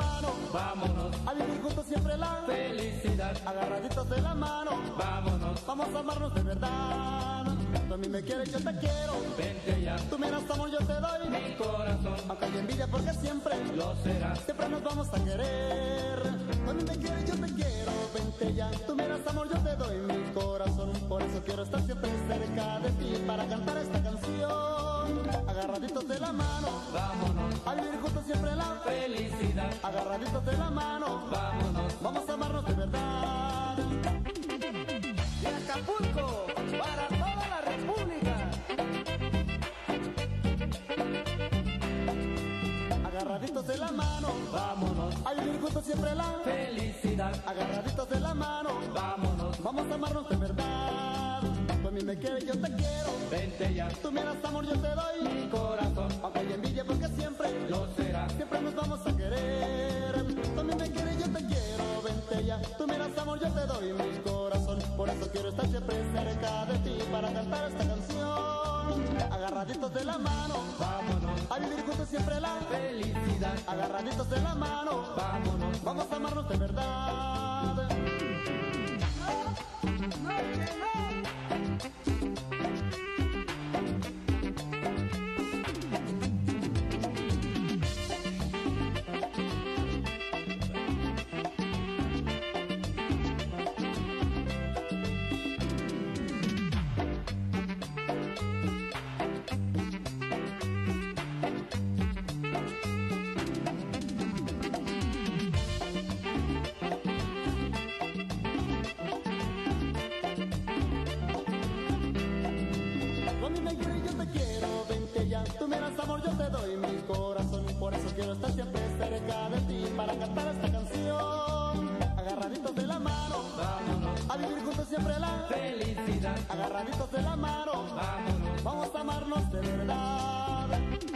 mano, vámonos, a vivir juntos siempre la felicidad, agarraditos de la mano, vámonos, vamos a amarnos de verdad. Tú a mí me quieres, yo te quiero, vente ya, tú me das amor, yo te doy. mi corazón Aunque hay envidia porque siempre, lo será, siempre nos vamos a querer. Tú a mí me quieres, yo te quiero, vente ya. Tú me das amor, yo te doy mi corazón. Siempre la felicidad, Agarraditos de la mano, vámonos, vamos a amarnos de verdad. De Acapulco para toda la República. Agarraditos de la mano, vámonos, a vivir juntos siempre la felicidad, Agarraditos de la mano, vámonos, vamos a amarnos de verdad. Tú a mí me quieres, yo te quiero. vente ya, Tú me das amor, yo te doy. mi corazón yo te doy mi corazón. Por eso quiero estar siempre cerca de ti para cantar esta canción. Agarraditos de la mano, vámonos, a vivir juntos siempre la felicidad, Agarraditos de la mano, vámonos, vamos a amarnos de verdad. Tú das amor, yo te doy mi corazón. Por eso quiero estar siempre cerca de ti para cantar esta canción. Agarraditos de la mano, vámonos, a vivir juntos siempre la felicidad, Agarraditos de la mano, vámonos, vamos a amarnos de verdad.